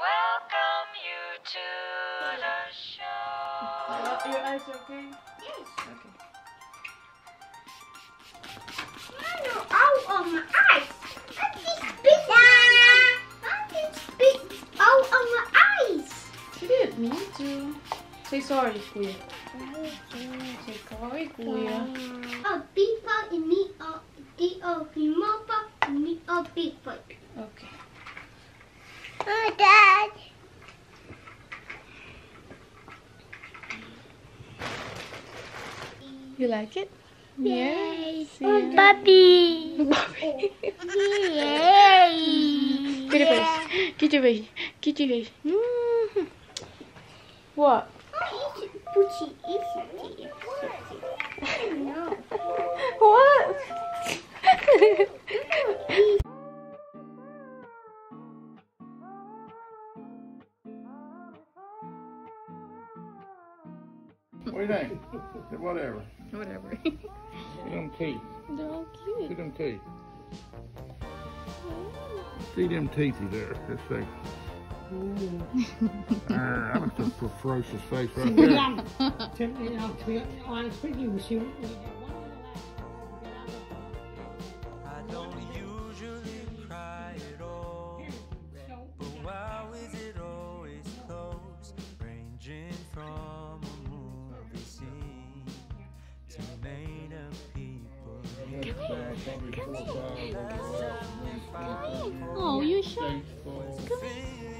welcome you to the show. Your eyes okay? Yes. Okay. No, out of my eyes. I can spit. I can spit out of my eyes. She did. Me too. Say sorry, kuya. Say sorry, kuya. A big pot and me a the a small pot and me a big pot. Okay. Oh, Dad. You like it? Yay. See Oh, ya. Bobby. Bobby. Yay. Get your face. Get your face. Get your face. Mhm. What? Pussy, easy, easy. What? What do you think? Whatever. Whatever. Teeth. See them teethy there. Let's see. Arr, that looks a ferocious face right there.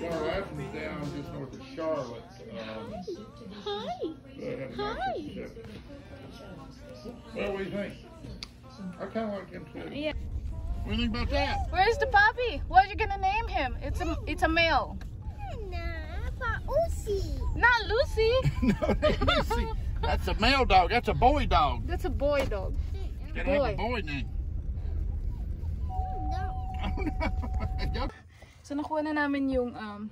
Y'all, that's from down just north of Charlotte. Um, Hi. they Hi. Well, what do you think? I kind of like him too. Yeah. What do you think about that? Where's the puppy? What are you gonna name him? It's a it's a male. Not Lucy. no, that's Lucy. That's a male dog. That's a boy dog. That's a boy dog. Gotta have a Boy. boy name. No. So nakuha na namin yung um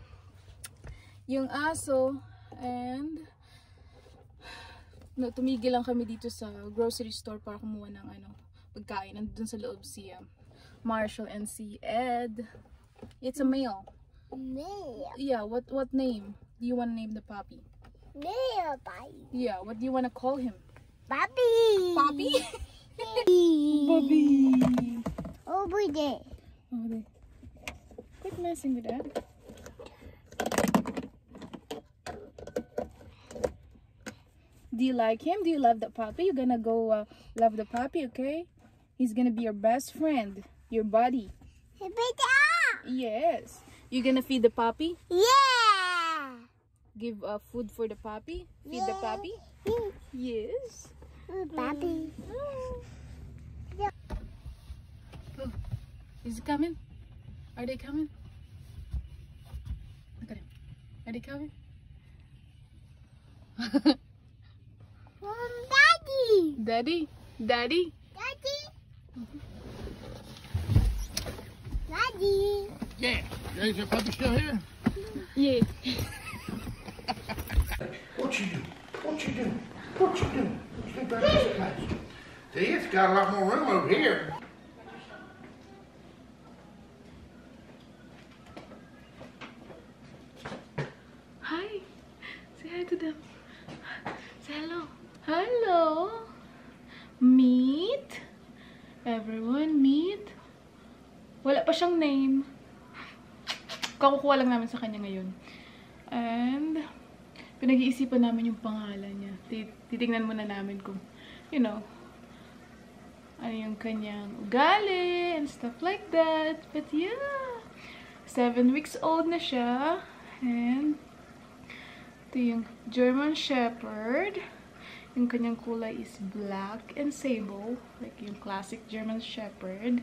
yung aso and no, tumigil lang kami dito sa grocery store para kumuha ng ano pagkain. Nandun sa loob si um, Marshall and si Ed. It's a male. Mail. Yeah, what what name do you want to name the puppy? Mail, Bobby. Yeah, what do you want to call him? Bobby. Puppy? Bobby. Over there. Oh, they quit messing with that. Do you like him? Do you love the puppy? You're gonna go uh, love the puppy, okay? He's gonna be your best friend, your buddy. Yes. You're gonna feed the puppy? Yeah. Give uh, food for the puppy? Feed the puppy? Yes. Bobby. Is it coming? Are they coming? Look at him. Are they coming? Mom, Daddy. Daddy? Daddy? Daddy. Mm-hmm. Daddy. Yeah. Is your puppy still here? Yeah. What you do? What you do? What you do? Stay back this place. See, it's got a lot more room over here. Meet. Everyone, meet. Wala pa siyang name. Kakukuha lang namin sa kanya ngayon. And, pinag-iisipan namin yung pangalan niya. Ti- Titingnan muna namin kung, you know, ano yung kanyang ugali and stuff like that. But yeah, seven weeks old na siya. And, ito yung German Shepherd. Yung kanyang kulay is black and sable. Like yung classic German Shepherd.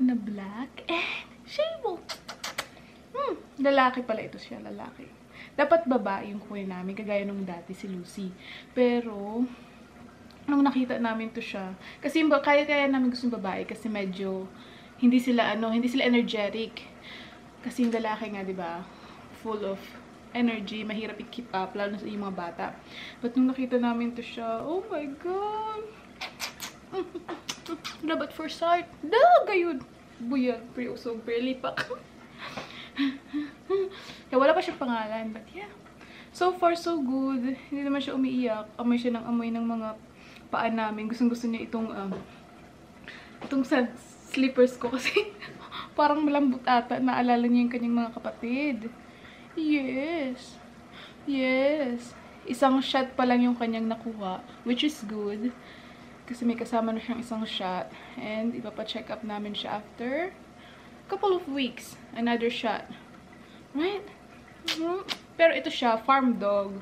Na black and sable. Hmm, lalaki pala ito siya, lalaki. Dapat babae yung kunin namin, kagaya nung dati si Lucy. Pero, nung nakita namin to siya, kasi kaya-kaya namin gusto yung babae kasi medyo hindi sila ano, hindi sila energetic. Kasi yung lalaki nga, 'di ba, full of energy, mahirap i-keep up lalo na sa mga bata. But nung nakita namin to siya, oh my god. Dapat for sight. Da, gayud. Buyag, pre usog, pre lipak. Kaya wala pa siyang pangalan. But yeah. So far, so good. Hindi naman siya umiiyak. Amoy siya ng amoy ng mga paa namin. Gustong gusto niya itong um, itong slippers ko kasi parang malambot ata. Naalala niya yung kanyang mga kapatid. Yes. Yes. Isang shot pa lang yung kanyang nakuha. Which is good. Kasi may kasama na siyang isang shot. And ipapacheck up namin siya after couple of weeks. Another shot. Right? Mhm. Pero ito siya, farm dog.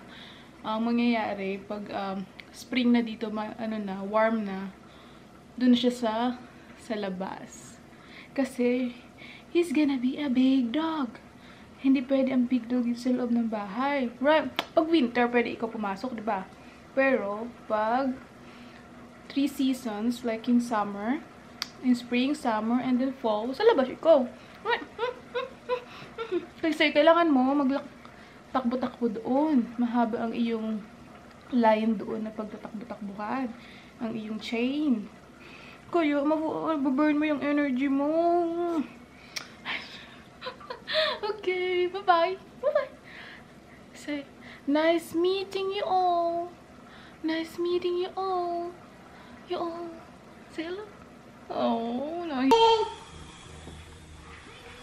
Ang mangyayari, pag um, spring na dito, ma- ano na, warm na, dun siya sa, sa labas. Kasi, he's gonna be a big dog. Hindi pwede ang big dog sa loob ng bahay. Right? Pag winter, pwede ikaw pumasok, di ba? Pero, pag three seasons, like in summer, in spring, summer, and then fall, sa labas ikaw. Right? Kasi kailangan mo maglak takbo-takbo doon. Mahaba ang iyong line doon na pagtatakbo-takbuhan. Ang iyong chain. Kaya, mabu-burn mo yung energy mo. okay, bye-bye. Bye-bye. Say, nice meeting you all. Nice meeting you all. You all. Say hello. Oh, no.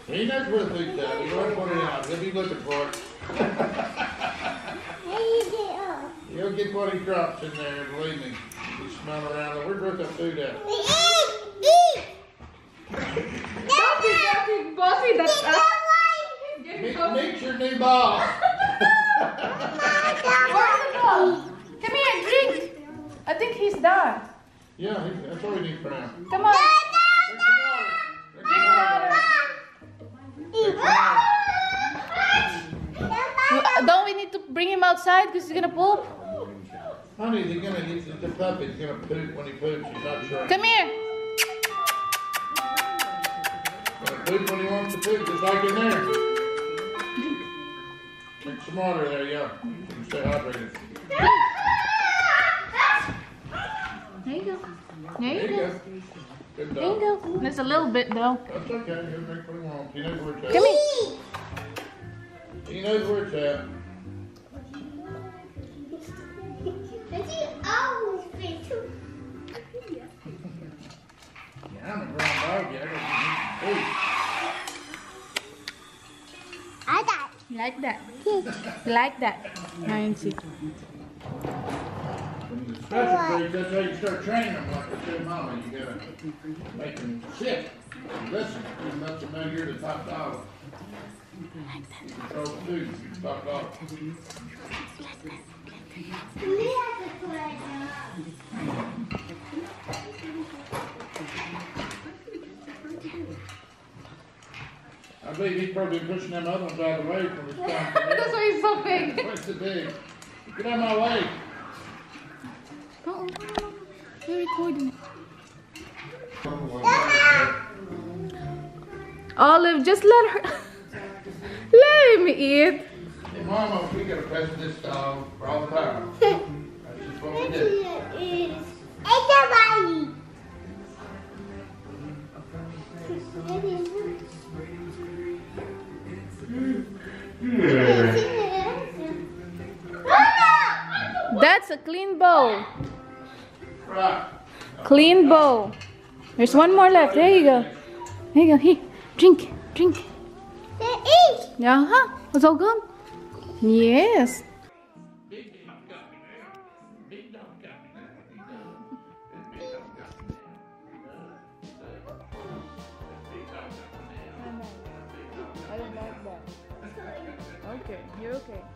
He knows where the food's at. He's already put it out. He'll be looking for it. He'll get what he drops in there, believe me. He's smelling around. Where's where's that food at? Bossy, bossy, bossy, that's us. Meet your new boss. Where's the ball? Come here, drink. I think he's done. Yeah, that's all we need for now. Come on. Don't we need to bring him outside because he's gonna poop? Honey, they're gonna get the puppy's gonna poop when he poops. He's not sure. Come here. Gonna poop when he wants to poop, just like in there. Drink water there, yeah. You stay hydrated. There you go. There There you you go. go. Good There you go. There's a little bit though. That's okay. He'll drink what he. He knows where it's at. Come here. He knows where it's at. Yeah, I'm a grown dog. Yeah, I got some food. Like that. Like that. Now you see. That's how you start training them like I said, mama. You gotta make them sit. and Listen, you let them know you're the top dog. Control the food, you're the top dog. I believe he's probably pushing them other ones out of the way from his time. That's why he's so big. What's the big? Get out of my way. Oh, you're recording. Olive, just let her. let him eat. Hey, Mama, we gotta pet this dog for all the time. That's just what we do. That's a clean bowl. Clean bowl. There's one more left. There you go. There you go. Here, drink, drink. Yeah, huh? It's all gone. Yes. Big dog got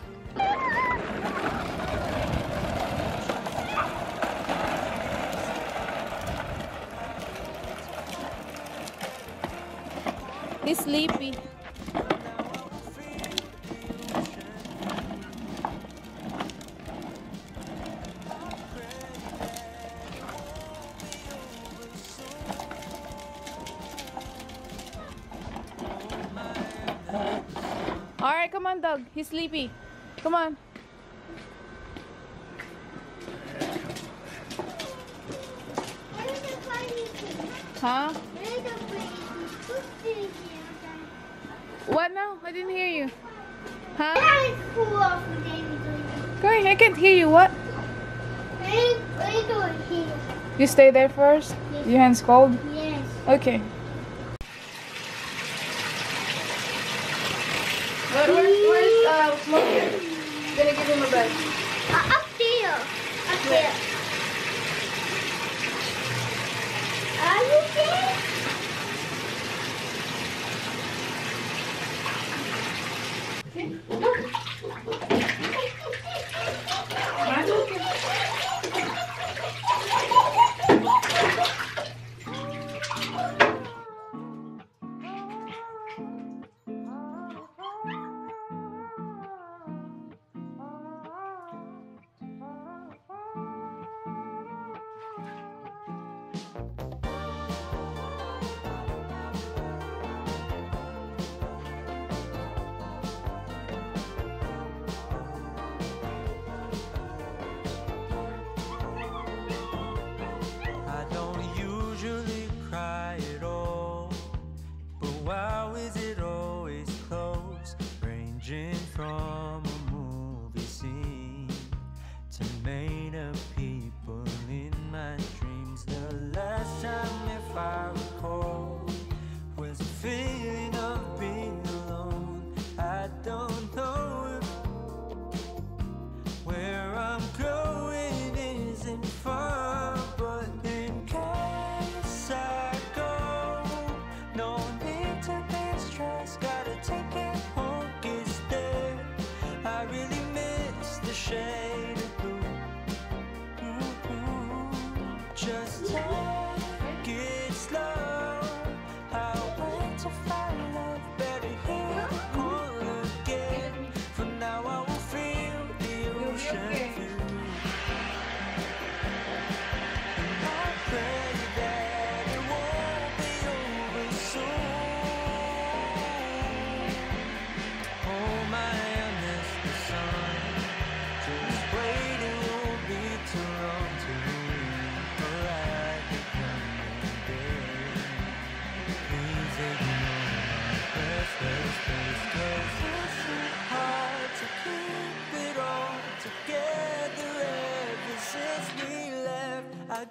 sleepy. Alright, come on, dog. He's sleepy. Come on. What now? I didn't hear you. Huh? Going, I can't hear you. What? You stay there first? Yes. Your hand's cold? Yes. Okay.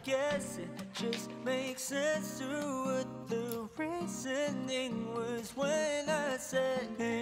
guess it just makes sense to what the reasoning was when I said hey.